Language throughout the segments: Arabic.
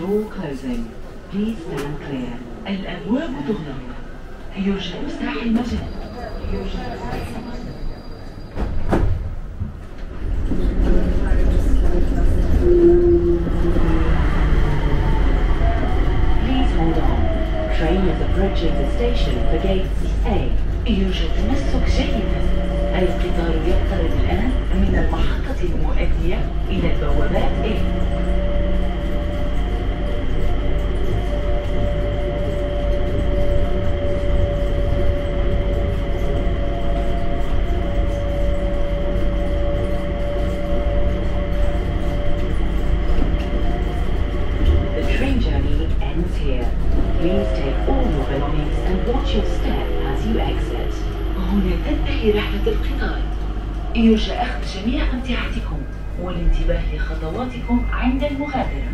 Door closing. Please stand clear. الأبواب تغلق. يرجى إفساح المجال. يرجى إفساح المجال. Please hold on. Train is approaching the station for gates A. يوجد تمسك جيدا. القطار يقترب الآن من المحطة المؤدية إلى البوابات A. تنتهي رحلة القطار. يرجى أخذ جميع أمتعتكم والانتباه لخطواتكم عند المغادرة.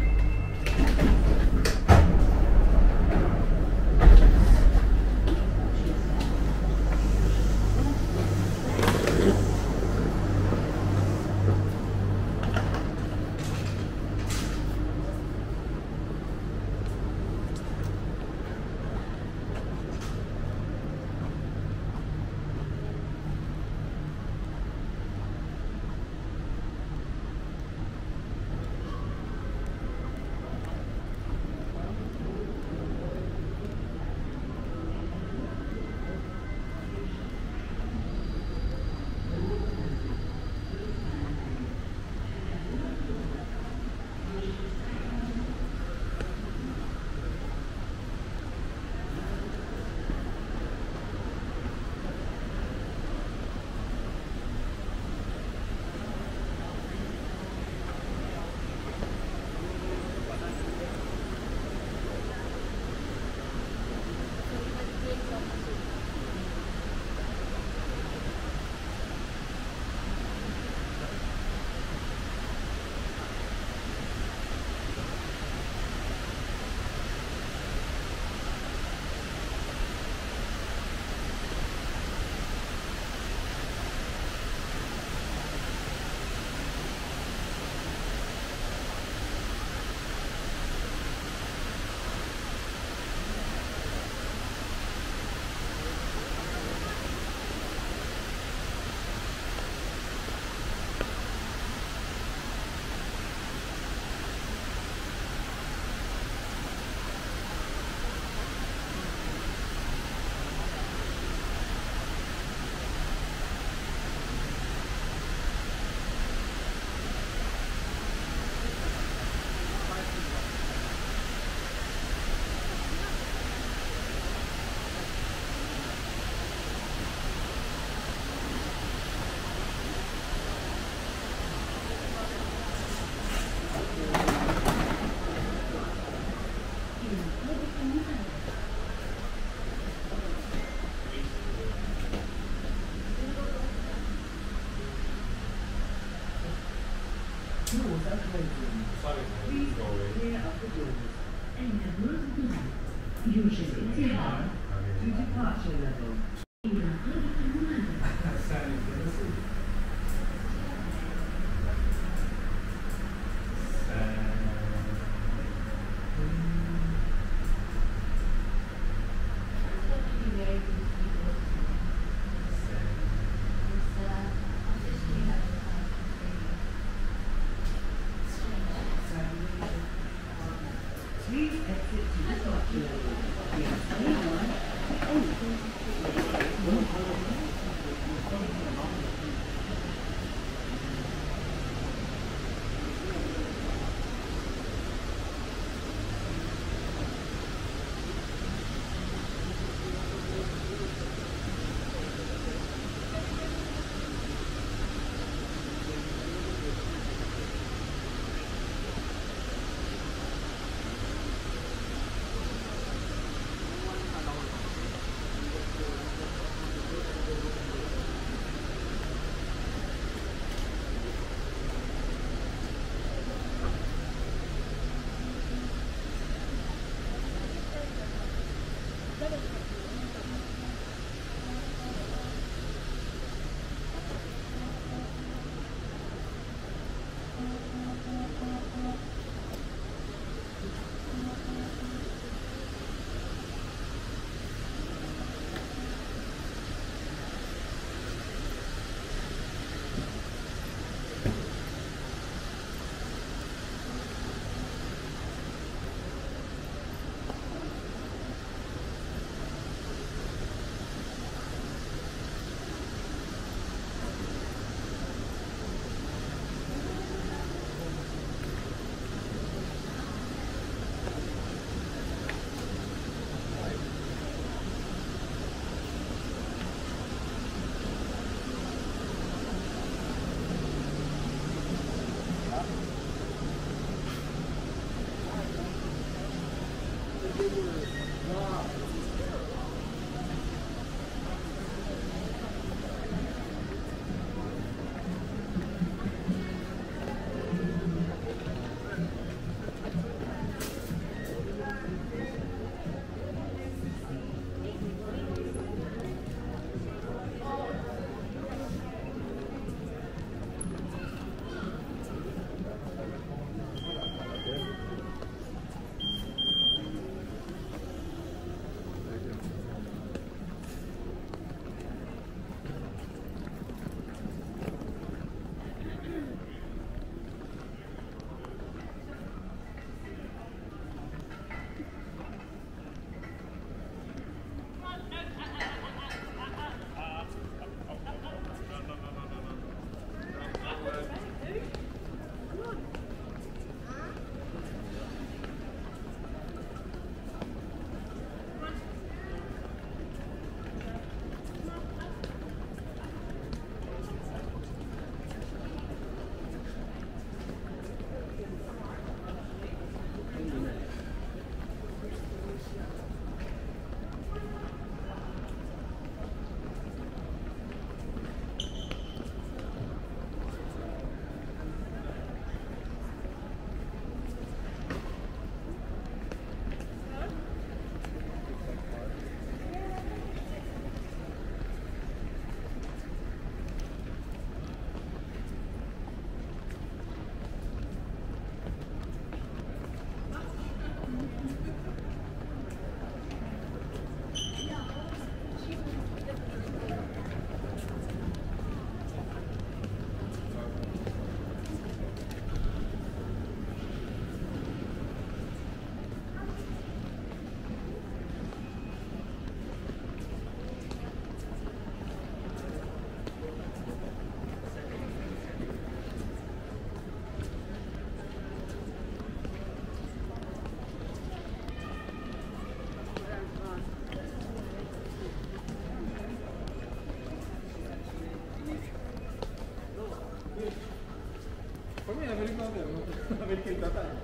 Tá americano mesmo. Americano tá